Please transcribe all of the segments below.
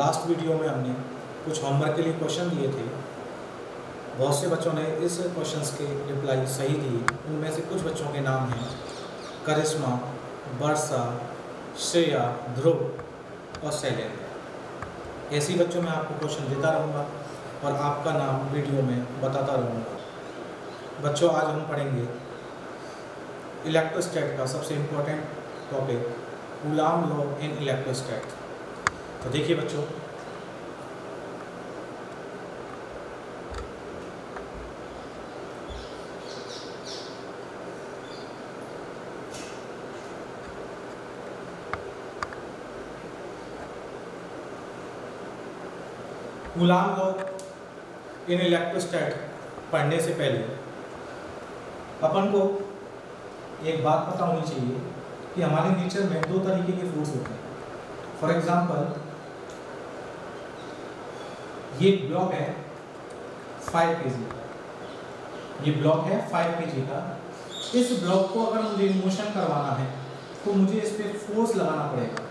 Last video में हमने कुछ होमवर्क के लिए क्वेश्चन दिए थे। बहुत से बच्चों ने इस क्वेश्चंस के रिप्लाई सही दिए। उनमें से कुछ बच्चों के नाम हैं करिश्मा वर्षा श्रेया, ध्रुव और शैलेंद्र ऐसे बच्चों में आपको क्वेश्चन देता रहूँगा और आपका नाम वीडियो में बताता रहूँगा। बच्चों, आज हम पढ़ेंगे इलेक्ट्रोस्टैट का सबसे important topic Coulomb law in electrostat तो देखिए बच्चों। गुलाम लॉ इन इलेक्ट्रोस्टैट पढ़ने से पहले अपन को एक बात पता होनी चाहिए कि हमारे नेचर में दो तरीके के फोर्स होते हैं। फॉर एग्ज़ाम्पल ये ब्लॉक है फाइव के जी का। ये ब्लॉक है फाइव के जी का। इस ब्लॉक को अगर मुझे मोशन करवाना है तो मुझे इस पर फोर्स लगाना पड़ेगा।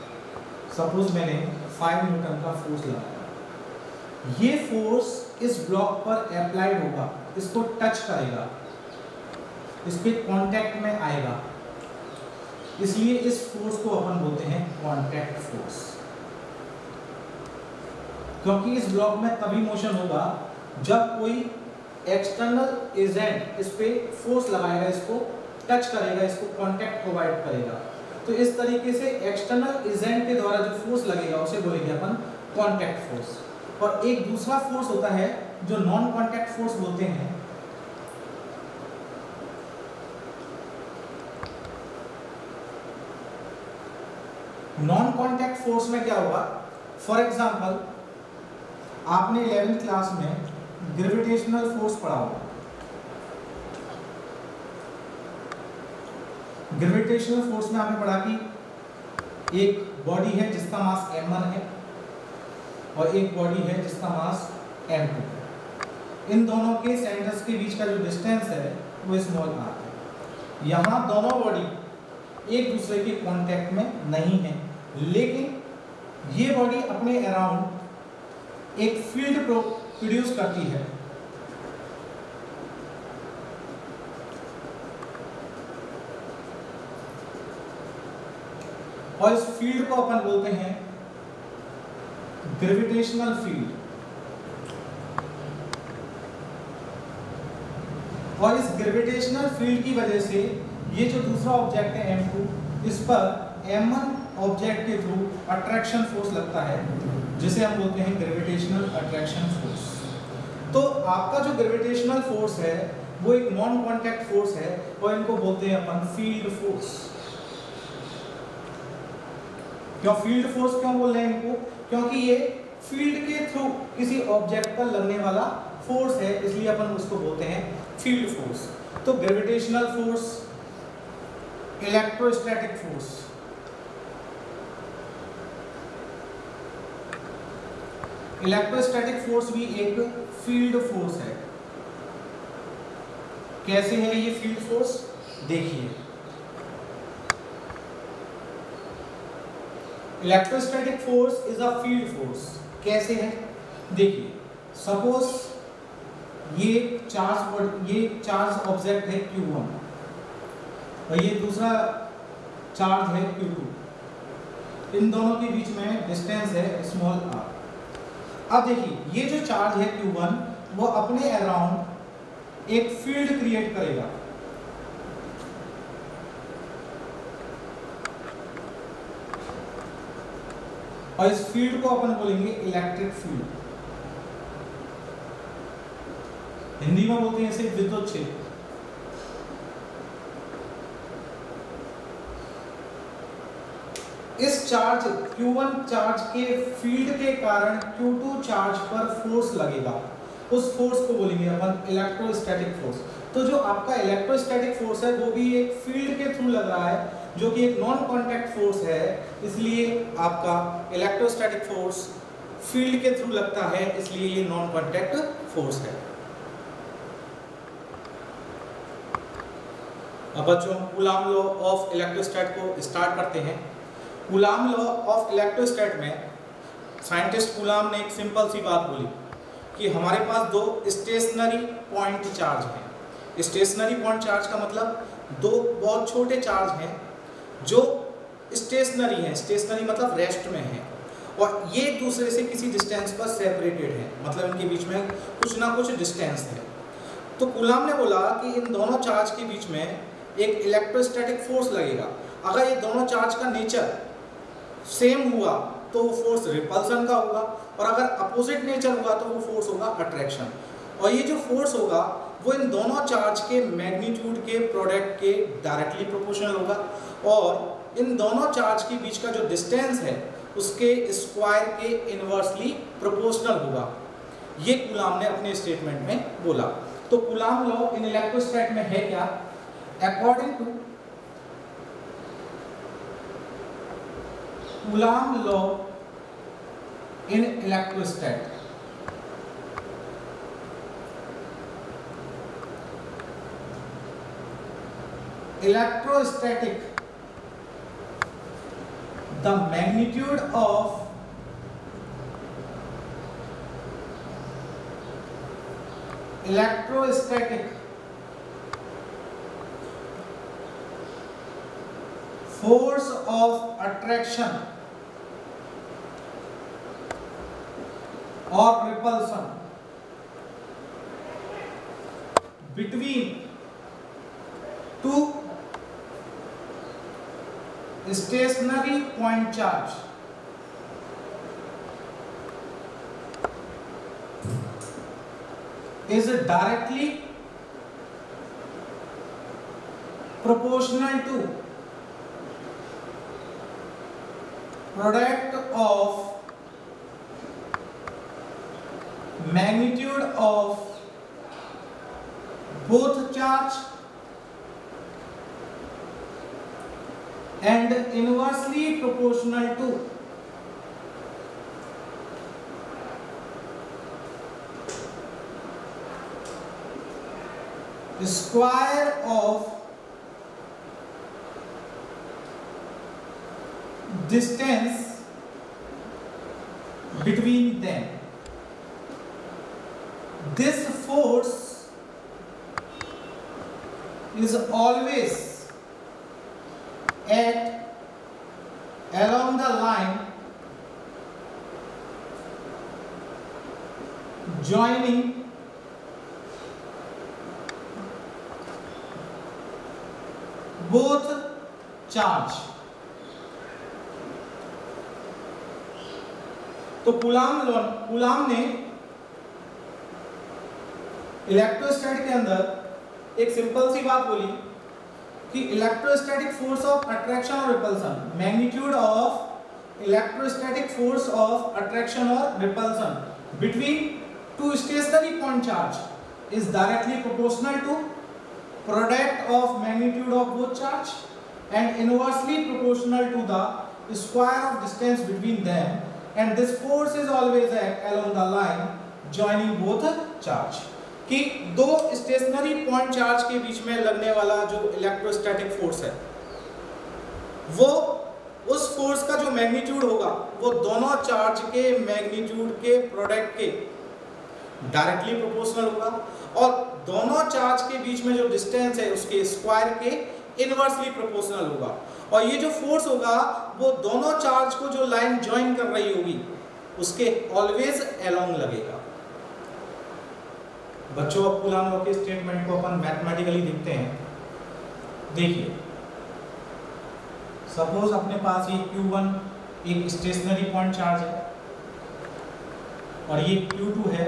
सपोज़ मैंने फाइव न्यूटन का फोर्स लगाया। ये फोर्स इस ब्लॉक पर अप्लाइड होगा। इसको टच करेगा। इस पर कॉन्टैक्ट में आएगा। इसलिए इस फोर्स को अपन बोलते हैं कॉन्टैक्ट फोर्स क्योंकि इस ब्लॉक में तभी मोशन होगा जब कोई एक्सटर्नल एजेंट इस पर फोर्स लगाएगा, इसको टच करेगा, इसको कांटेक्ट प्रोवाइड करेगा। तो इस तरीके से एक्सटर्नल एजेंट के द्वारा जो फोर्स लगेगा, उसे बोलेंगे अपन कांटेक्ट फोर्स और एक दूसरा फोर्स होता है, जो नॉन कांटेक्ट फोर्स बोलते हैं। नॉन कांटेक्ट फोर्स में क्या होगा? फॉर एग्जांपल आपने इलेवेंथ क्लास में ग्रेविटेशनल फोर्स पढ़ा होगा। ग्रेविटेशनल फोर्स में आपने पढ़ा कि एक बॉडी है जिसका मास m1 है और एक बॉडी है जिसका मास m2 इन दोनों के सेंटर्स के बीच का जो डिस्टेंस है, वो स्मॉल आर है। यहाँ दोनों बॉडी एक दूसरे के कांटेक्ट में नहीं है, लेकिन ये बॉडी अपने अराउंड एक फ़ील्ड प्रोड्यूस करती है। और इस फ़ील्ड को अपन बोलते हैं ग्रेविटेशनल फ़ील्ड और इस ग्रेविटेशनल फ़ील्ड की वजह से ये जो दूसरा ऑब्जेक्ट है M2 इस पर M1 ऑब्जेक्ट के थ्रू अट्रैक्शन फोर्स लगता है। जिसे हम बोलते हैं ग्रेविटेशनल अट्रैक्शन फोर्स तो आपका जो ग्रेविटेशनल फोर्स है, वो एक नॉन कांटेक्ट फोर्स है, और इनको बोलते हैं अपन फ़ील्ड फोर्स क्यों फ़ील्ड फोर्स क्यों बोल रहे हैं इनको? क्योंकि ये फ़ील्ड के थ्रू किसी ऑब्जेक्ट पर लगने वाला फोर्स है, इसलिए अपन उसको बोलते हैं फ़ील्ड फोर्स तो gravitational force electrostatic force electrostatic force भी एक फ़ील्ड फोर्स है। कैसे है ये फ़ील्ड फोर्स? देखिए। Electrostatic force is a field force. कैसे है? देखिए, सपोज़ ये चार्ज ये चार्ज ऑब्जेक्ट है Q1 और ये दूसरा चार्ज है Q2 इन दोनों के बीच में डिस्टेंस है स्मॉल r अब देखिए, ये जो चार्ज है Q1 वो अपने अराउंड एक फ़ील्ड क्रिएट करेगा। और इस फ़ील्ड को अपन बोलेंगे इलेक्ट्रिक फ़ील्ड हिंदी में बोलते हैं इसे विद्युत क्षेत्र इस चार्ज Q1 चार्ज के फ़ील्ड के कारण Q2 चार्ज पर फोर्स लगेगा। उस फोर्स को बोलेंगे अपन इलेक्ट्रोस्टैटिक फोर्स तो जो आपका इलेक्ट्रोस्टैटिक फोर्स है, वो भी एक फ़ील्ड के थ्रू लग रहा है, जो कि एक नॉन कांटेक्ट फोर्स है। इसलिए आपका इलेक्ट्रोस्टैटिक फोर्स फ़ील्ड के थ्रू लगता है, इसलिए ये नॉन कांटेक्ट फोर्स है। अब बच्चों कूलाम लॉ ऑफ़ इलेक्ट्रोस्टैट को स्टार्ट करते हैं। कूलाम लॉ ऑफ़ इलेक्ट्रोस्टेट में साइंटिस्ट कूलाम ने एक सिंपल सी बात बोली कि हमारे पास दो स्टेशनरी पॉइंट चार्ज हैं। स्टेशनरी पॉइंट चार्ज का मतलब दो बहुत छोटे चार्ज हैं जो स्टेशनरी हैं। स्टेशनरी मतलब रेस्ट में हैं। और ये एक दूसरे से किसी डिस्टेंस पर सेपरेटेड हैं। मतलब इनके बीच में कुछ ना कुछ डिस्टेंस है। तो कुलाम ने बोला कि इन दोनों चार्ज के बीच में एक इलेक्ट्रोस्टैटिक फोर्स लगेगा। अगर ये दोनों चार्ज का नेचर सेम हुआ तो वो फोर्स रिपल्सन का होगा, और अगर अपोजिट नेचर हुआ तो वो फोर्स होगा अट्रैक्शन और ये जो फोर्स होगा, वो इन दोनों चार्ज के मैग्नीट्यूड के प्रोडक्ट के डायरेक्टली प्रोपोर्शनल होगा, और इन दोनों चार्ज के बीच का जो डिस्टेंस है, उसके स्क्वायर के इनवर्सली प्रोपोर्शनल होगा। ये गुलाम ने अपने स्टेटमेंट में बोला। तो गुलाम लॉ इन इलेक्ट्रोस्टैट में है क्या? According to Coulomb law in electrostat. Electrostatic, the magnitude of electrostatic force of attraction or repulsion between two stationary point charge. Is directly proportional to product of magnitude of both charge and inversely proportional to. Square of distance between them तो कुलाम कुलाम ने इलेक्ट्रोस्टैट के अंदर एक simple सी बात बोली कि electrostatic force of attraction और repulsion magnitude of electrostatic force of attraction और repulsion between two stationary point charge is directly proportional to product of magnitude of both charge and inversely proportional to the square of distance between them. And this force is always act along the line, joining both charge. कि दो stationary point charge के बीच में लगने वाला जो electrostatic force है, वो उस फोर्स का जो मैग्नीट्यूड होगा, वो दोनों चार्ज के मैग्नीट्यूड के प्रोडक्ट के डायरेक्टली प्रोपोर्शनल होगा और दोनों चार्ज के बीच में जो डिस्टेंस है, उसके स्क्वायर के इनवर्सली प्रोपोर्शनल होगा। और ये जो फोर्स होगा, वो दोनों चार्ज को जो लाइन ज्वाइन कर रही होगी, उसके ऑलवेज एलोंग लगेगा। बच्चों, अब कुलाम लॉ के स्टेटमेंट को अपन मैथमेटिकली देखते हैं। देखिए सपोज़ अपने पास ये Q1 एक स्टेशनरी पॉइंट चार्ज है, और ये Q2 है,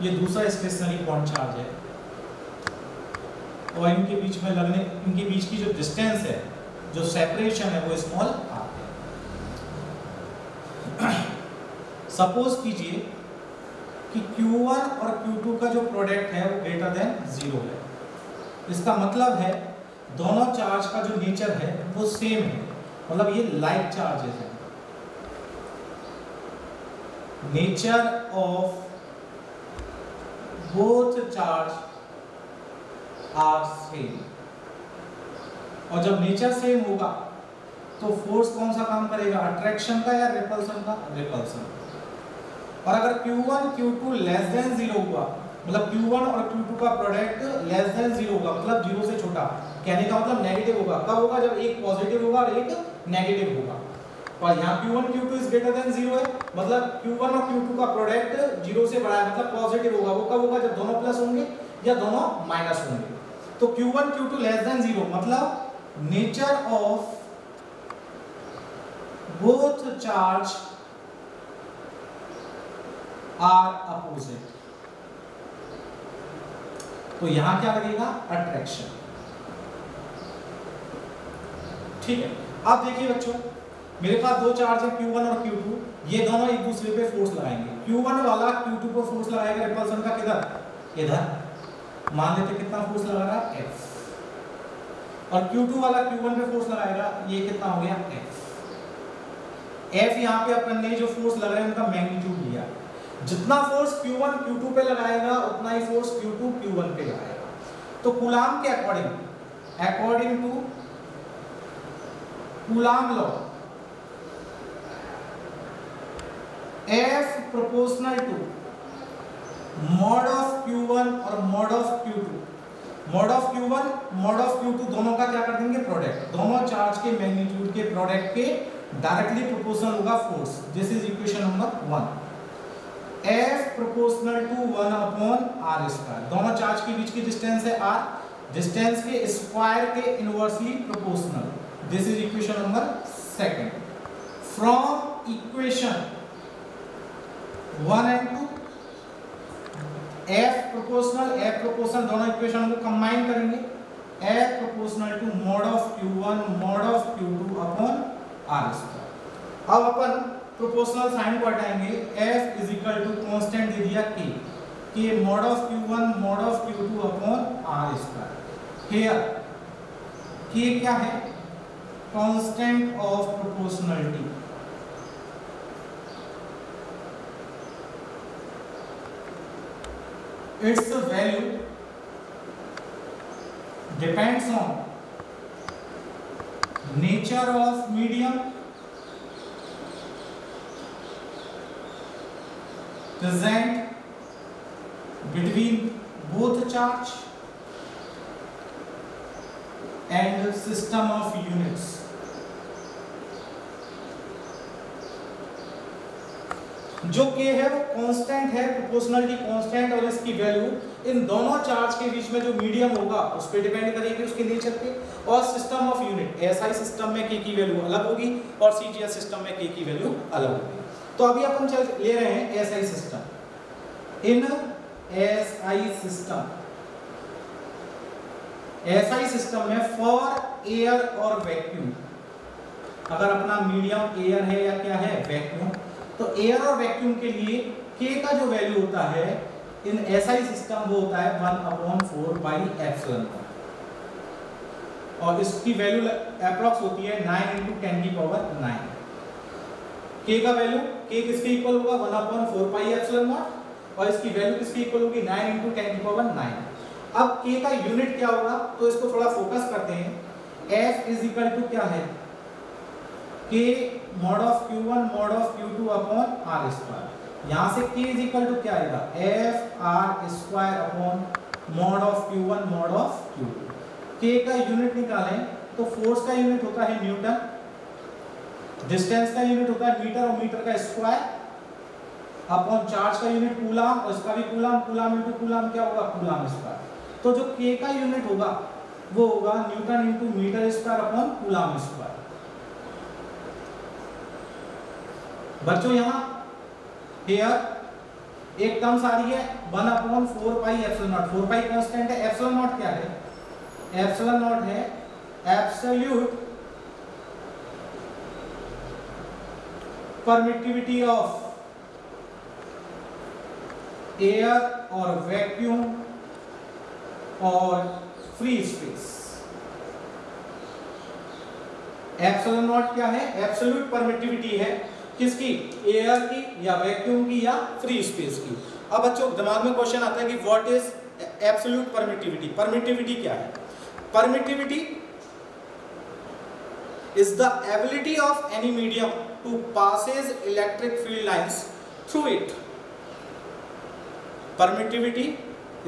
ये दूसरा स्टेशनरी पॉइंट चार्ज है। और इनके बीच में लगने, इनके बीच की जो डिस्टेंस है जो सेपरेशन है, वो स्मॉल आर है। सपोज़ कीजिए कि Q1 और Q2 का जो प्रोडक्ट है, वो ग्रेटर देन ज़ीरो है। इसका मतलब है, दोनों चार्ज का जो नेचर है, वो सेम है। मतलब ये लाइक चार्जेस है। Nature of both charge are same और जब नेचर सेम होगा तो फोर्स कौन सा काम करेगा? अट्रैक्शन का या रिपल्सन का? रिपल्सन और अगर Q1 Q2 less than zero हुआ मतलब Q1 और Q2 का प्रोडक्ट लेस देन ज़ीरो होगा मतलब ज़ीरो से छोटा, कहने का मतलब नेगेटिव होगा। कब होगा जब एक पॉजिटिव होगा और एक नेगेटिव होगा। और यहाँ Q1 Q2 is greater than zero है मतलब Q1 और Q2 का प्रोडक्ट ज़ीरो से बड़ा है मतलब पॉजिटिव होगा। वो कब होगा? जब दोनों प्लस होंगे या दोनों माइनस होंगे। तो Q1 Q2 less than zero मतलब nature of both charge are opposite. तो यहाँ क्या लगेगा? अट्रैक्शन ठीक है? अब देखिए बच्चों, मेरे पास दो चार्ज है Q1 और Q2 ये दोनों एक दूसरे पे फोर्स लगाएँगे। Q1 वाला Q2 पर फोर्स लगाएगा रिपल्सन का किधर? इधर। मान लेते कितना फोर्स लगा रहा है F और Q2 वाला Q1 पे फोर्स लगाएगा, ये कितना हो गया F F यहाँ पे अपन ने जो फोर्स लग रहा है उनका मैग्नीट्यूड लिया। जितना फोर्स Q1 Q2 पे लगाएगा, उतना ही फोर्स Q2 Q1 पे लगाएगा। तो कूलाम के according according to coulomb law F proportional to mod of Q1 और mod of Q2 mod of Q1 mod of Q2 दोनों का क्या कर देंगे प्रोडक्ट दोनों चार्ज के मैग्नीट्यूड के प्रोडक्ट के डायरेक्टली प्रोपोर्शनल होगा force this is equation number one F proportional to one upon r square दोनों चार्ज के बीच की डिस्टेंस है r. डिस्टेंस के स्क्वायर के inversely proportional this is equation number second from equation one and two F proportional F proportional दोनों equation को combine करेंगे। F proportional to mod of Q1 mode of Q2 upon r square अब अपन proportional sign को हटाएँगे। F is equal to constant दे दिया के k mod of q1 mod of q2 upon r square here k क्या है? Constant of proportionality its value depends on nature of medium present between both charge and the system of units जो के है वो constant है proportionality constant और इसकी value in दोनों चार्ज के बीच में जो मीडियम होगा, उस पर डिपेंड करेगी, उसके नेचर पे। और system of unit SI system में के की वैल्यू अलग होगी और सीजीएस सिस्टम में के की वैल्यू अलग होगी। तो अभी अपन चल ले रहे हैं SI system in SI system SI system में फॉर एयर और वैक्यूम अगर अपना मीडियम एयर है या क्या है वैक्यूम तो एयर और वैक्यूम के लिए के का जो वैल्यू होता है, इन एसआई सिस्टम वो होता है one upon four by epsilon और इसकी वैल्यू अप्रॉक्स होती है नाइन इंटू टेन की पावर नाइन के का वैल्यू के किसके इक्वल होगा? One upon four pi epsilon और इसकी वैल्यू किसके इक्वल होगी? नाइन इंटू टेन की पावर नाइन अब के का यूनिट क्या होगा? तो इसको थोड़ा फोकस करते हैं. एफ़ इज़ इक्वल टू क्या है? K mod of q1 mod of q2 upon r square यहाँ से k इज़ इक्वल टू क्या आएगा? f r square upon mod of q1 mod of q2 k का यूनिट निकालें तो फोर्स का यूनिट होता है न्यूटन डिस्टेंस का यूनिट होता है मीटर और मीटर का स्क्वायर अपॉन चार्ज का यूनिट कूलाम और इसका भी कूलाम कूलाम इनटू कूलाम क्या होगा? कूलाम स्क्वायर तो जो k का यूनिट होगा, वो होगा newton into metre square upon coulomb square बच्चों, यहाँ हेयर एक टर्म सारी है one upon four pi epsilon naught four pi constant है एप्सिलॉन नॉट क्या है? एप्सिलॉन नॉट है एब्सोल्यूट परमिटिविटी ऑफ़ एयर और वैक्यूम और फ्री स्पेस एप्सिलॉन नॉट क्या है? एब्सोल्यूट परमिटिविटी है। किसकी? एयर की या वैक्यूम की या फ्री स्पेस की? अब बच्चों, दिमाग में क्वेश्चन आता है कि what is absolute permittivity permittivity क्या है? Permittivity is the ability of any medium to pass electric field lines through it permittivity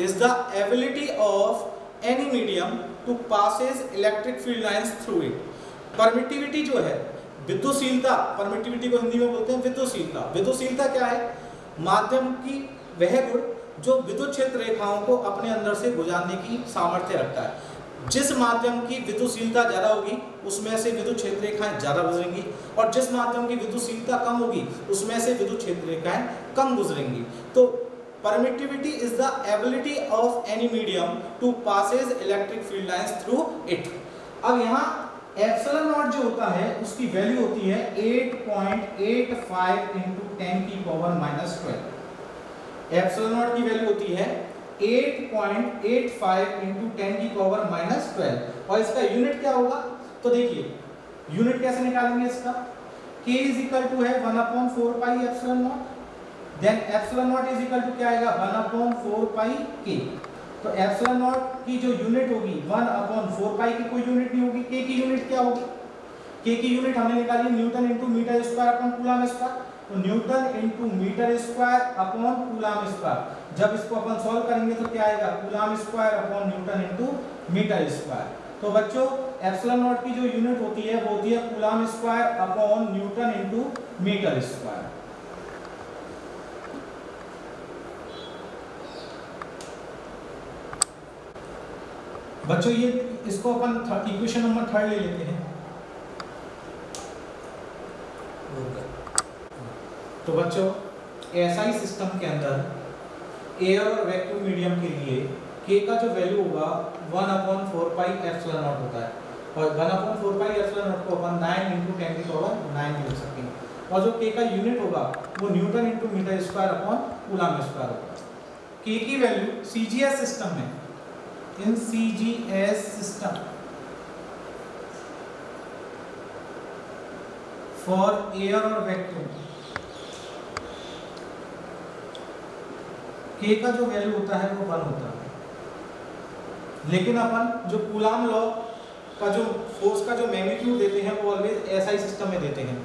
is the ability of any medium to passes electric field lines through it permittivity जो है विद्युशीलता permittivity को हिंदी में बोलते हैं विद्युशीलता विद्युशीलता क्या है? माध्यम की वह गुण जो विद्युत क्षेत्र रेखाओं को अपने अंदर से गुजारने की सामर्थ्य रखता है। जिस माध्यम की विद्युशीलता ज़्यादा होगी, उसमें से विद्युत क्षेत्र रेखाएँ ज़्यादा गुजरेंगी और जिस माध्यम की विद्युशीलता कम होगी, उसमें से विद्युत क्षेत्र रेखाएँ कम गुजरेंगी। तो permittivity is the ability of any medium to passes electric field lines through it अब यहाँ एप्सिलॉन नॉट जो होता है, उसकी वैल्यू होती है 8.85 point eight five into ten की power minus twelve. Epsilon naught की वैल्यू होती है 8.85 point eight five into ten की पावर माइनस ट्वेल्व। और इसका यूनिट क्या होगा? तो देखिए, यूनिट कैसे निकालेंगे इसका? k इज़ इक्वल टू है one upon four pi epsilon naught. Then epsilon naught is equal to क्या आएगा? One upon four pi k तो एप्सिलॉन नॉट की जो यूनिट होगी वन अपॉन फोर पाई की कोई यूनिट नहीं होगी। K की यूनिट क्या होगी? K की यूनिट हमने निकाली newton into metre square upon coulomb square तो newton into metre square upon coulomb square जब इसको अपन सॉल्व करेंगे तो क्या आएगा? Coulomb square upon newton into metre square तो बच्चों एप्सिलॉन नॉट की जो यूनिट होती है, वो होती है coulomb square upon newton into metre square बच्चों, ये, इसको अपन इक्वेशन नंबर थर्ड ले लेते हैं। तो बच्चों एसआई सिस्टम के अंदर एयर और वैक्यूम मीडियम के लिए के का जो वैल्यू होगा one upon four pi epsilon naught होता है। और one upon four pi epsilon naught को अपन नाइन इंटू टेन की पावर नाइन लिख सकते हैं। और जो के का यूनिट होगा, वो newton into metre square upon coulomb square होगा। के की वैल्यू सीजीएस सिस्टम में सीजीएस सिस्टम फॉर एयर और वैक्यूम के का जो वैल्यू होता है वो वन होता है. लेकिन अपन जो कूलाम लॉ का जो फोर्स का जो मैग्नीट्यूड देते हैं, वो ऑलवेज एसआई सिस्टम में देते हैं.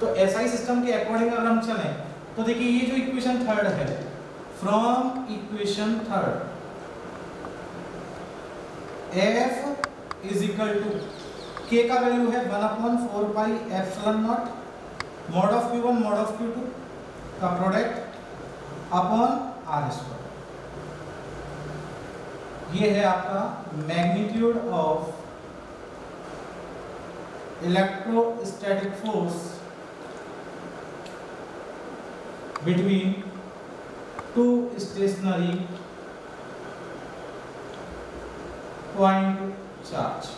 तो एसआई सिस्टम के अकॉर्डिंग अगर हम चलें तो देखिए ये जो इक्वेशन थर्ड है from equation third F is equal to k का वैल्यू है one upon four pi epsilon naught mod of q one mod of q two का प्रोडक्ट अपॉन आर स्क्वायर ये है आपका magnitude of electrostatic force between two stationary point charge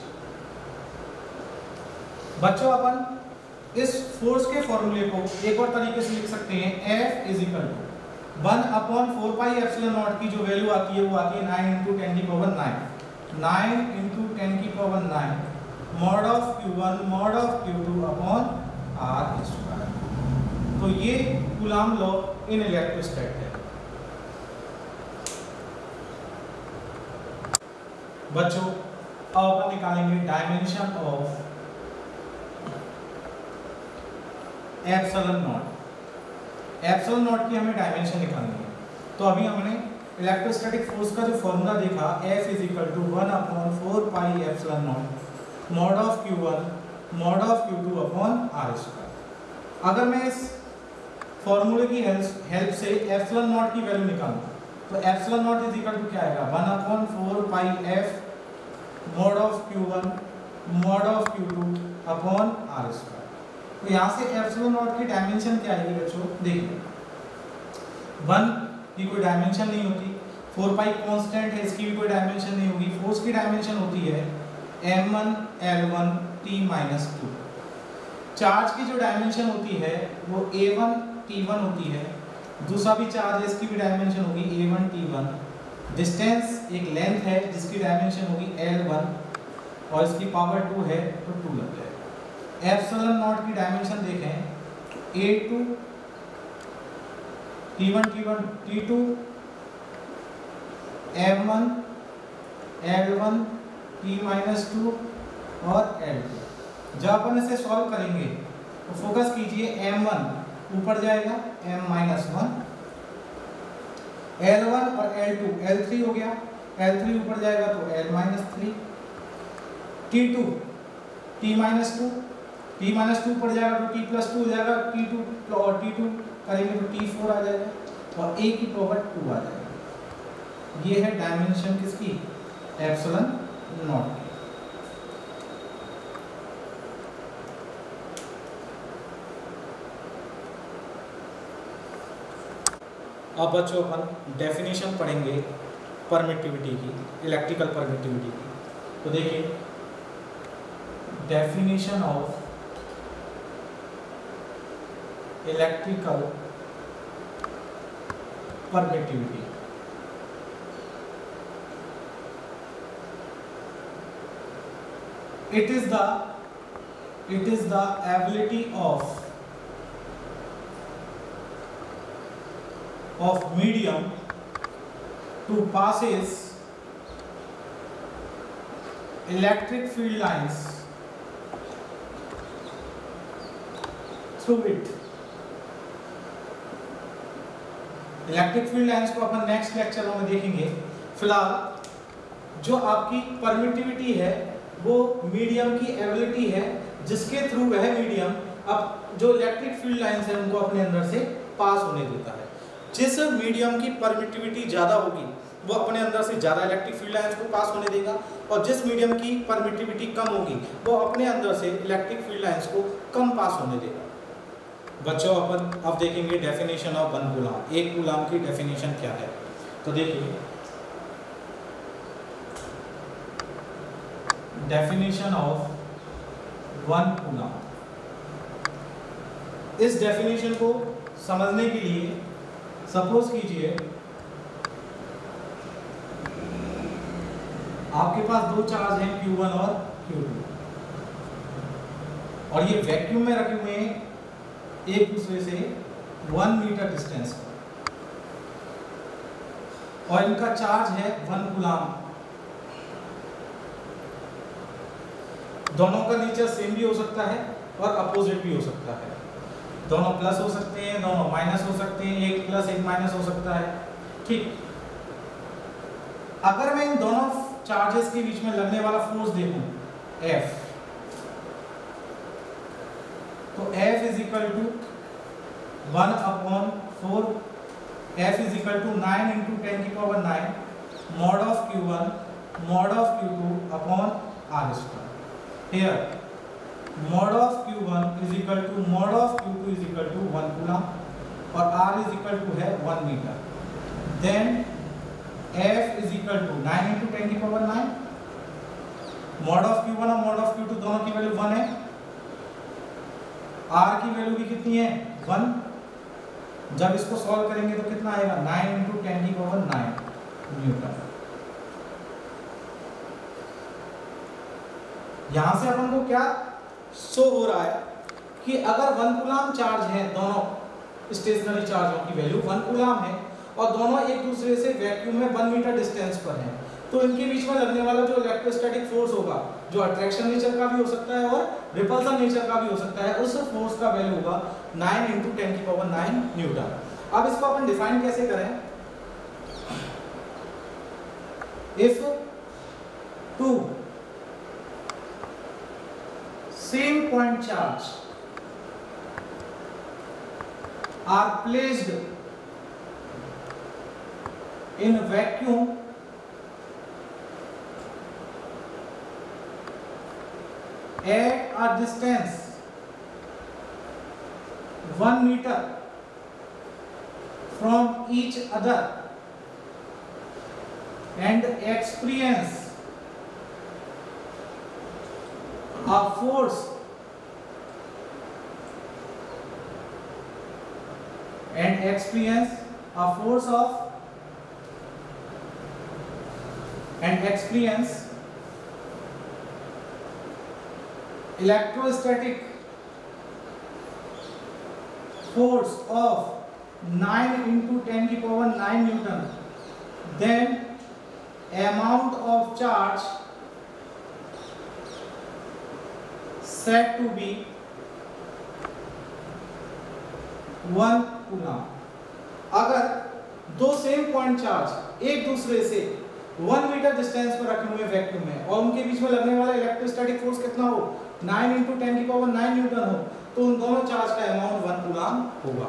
बच्चों, अपन इस force के फॉर्मूले को एक और तरीके से लिख सकते हैं, F is equal to one upon four pi epsilon naught की जो वैल्यू आती है, वो आती है नाइन इंटू टेन की power nine nine into ten की power nine mod of q one mod of q two upon r square तो ये गुलाम लॉ इन इलेक्ट्रोस्टैट है बच्चों अब अपन निकालेंगे dimension of epsilon naught epsilon naught की हमें डायमेंशन निकालनी है। तो अभी हमने इलेक्ट्रोस्टैटिक फोर्स का जो फॉर्मूला देखा, F is equal to one upon four pi epsilon naught mod of q one mod of q two upon r square अगर मैं इस फॉर्मूले की हेल्प से एप्सिलॉन नॉट की वैल्यू निकालूं तो epsilon naught is equal to क्या आएगा? One upon four pi F mod of q one, mod of q two upon r square. तो यहाँ से एप्सिलॉन नॉट की डायमेंशन क्या आएगी बच्चों? देखिए। वन की कोई डायमेंशन नहीं होती, फोर पाई कांस्टेंट है, इसकी भी कोई डायमेंशन नहीं होगी। फोर्स की डायमेंशन होती है M one L one two charge की जो डायमेंशन होती है, वो ए वन टी वन होती है। दूसरा भी चार्ज है, इसकी भी डायमेंशन होगी A one T one. Distance एक लेंथ है, जिसकी डायमेंशन होगी एल वन और इसकी पावर टू है तो टू लग जाएगा। एप्सिलॉन नॉट की डायमेंशन देखें A two T one T one T two M one L one T minus two और एल टू जब अपन इसे सॉल्व करेंगे तो फोकस कीजिए एम वन ऊपर जाएगा M minus one L one और एल टू एल थ्री हो गया। एल थ्री ऊपर जाएगा तो L minus three T two T minus two T minus two ऊपर जाएगा तो टी प्लस टू हो जाएगा टी टू और टी टू करेंगे तो टी फोर आ जाएगा और ए की पावर टू आ जाएगा। ये है डायमेंशन किसकी? एप्सिलॉन नॉट की अब बच्चों, अपन डेफिनेशन पढ़ेंगे परमिटिविटी की इलेक्ट्रिकल परमिटिविटी की। तो देखिए definition of electrical permittivity it is the, it is the ability of of medium to passes electric field lines through it. Electric field lines को अपन नेक्स्ट लेक्चर में देखेंगे। फ़िलहाल, जो आपकी परमिटिविटी है, वो मीडियम की एबिलिटी है, जिसके थ्रू वह मीडियम अब जो इलेक्ट्रिक फ़ील्ड लाइंस है, उनको अपने अंदर से पास होने देता है। जिस मीडियम की परमिटिविटी ज़्यादा होगी, वो अपने अंदर से ज़्यादा इलेक्ट्रिक फ़ील्ड लाइंस को पास होने देगा और जिस मीडियम की परमिटिविटी कम होगी, वो अपने अंदर से इलेक्ट्रिक फ़ील्ड लाइंस को कम पास होने देगा। बच्चों, अपन अब देखेंगे डेफिनेशन ऑफ़ वन गुलाम एक गुलाम की डेफिनेशन क्या है? तो देखिए डेफिनेशन ऑफ़ वन गुलाम इस डेफिनेशन को समझने के लिए सपोज़ कीजिए, आपके पास दो चार्ज हैं Q1 और Q2 और ये वैक्यूम में रखे हुए हैं, एक दूसरे से वन मीटर डिस्टेंस और इनका चार्ज है वन गुलाम दोनों का नेचर सेम भी हो सकता है और अपोजिट भी हो सकता है। दोनों प्लस हो सकते हैं, दोनों माइनस हो सकते हैं, एक प्लस एक माइनस हो सकता है। ठीक। अगर मैं इन दोनों चार्जेस के बीच में लगने वाला फोर्स देखूँ, F तो F is equal to one upon four F is equal to nine into ten की power nine mod of q one mod of q two upon r square mod of q1 is equal to mod of q2 is equal to 1 coulomb और r is equal to है 1 metre then f is equal to 9 into 10 की power 9 mod of q1 और mod of q2 दोनों की value 1 है r की value भी कितनी है 1 जब इसको सॉल्व करेंगे तो कितना आएगा 9 into 10 की पावर 9 न्यूटन यहाँ से अपन को क्या शो हो रहा है कि अगर वन कुलाम चार्ज है, दोनों स्टेशनरी चार्जों की वैल्यू वन कुलाम है और दोनों एक दूसरे से वैक्यूम में वन मीटर डिस्टेंस पर हैं तो इनके बीच में लगने वाला जो इलेक्ट्रोस्टैटिक फोर्स होगा, जो अट्रैक्शन नेचर का भी हो सकता है और रिपल्सन नेचर का भी हो सकता है, उस फोर्स का वैल्यू होगा 9 इंटू टेन की पावर 9 न्यूटन अब इसको अपन डिफाइन कैसे करें? If two same point charge are placed in a vacuum at a distance 1 meter from each other and experience a force. And experience a force of and experience electrostatic force of 9 into 10 to the power 9 newton. Then amount of charge set to be one coulomb अगर दो same point charge एक दूसरे से one metre distance पर रखे हुए vacuum में, और उनके बीच में लगने वाला इलेक्ट्रोस्टैटिक फोर्स कितना हो? नाइन इंटू टेन की पावर नाइन न्यूटन हो तो उन दोनों चार्ज का अमाउंट वन कूलम होगा।